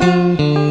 Música